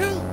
too.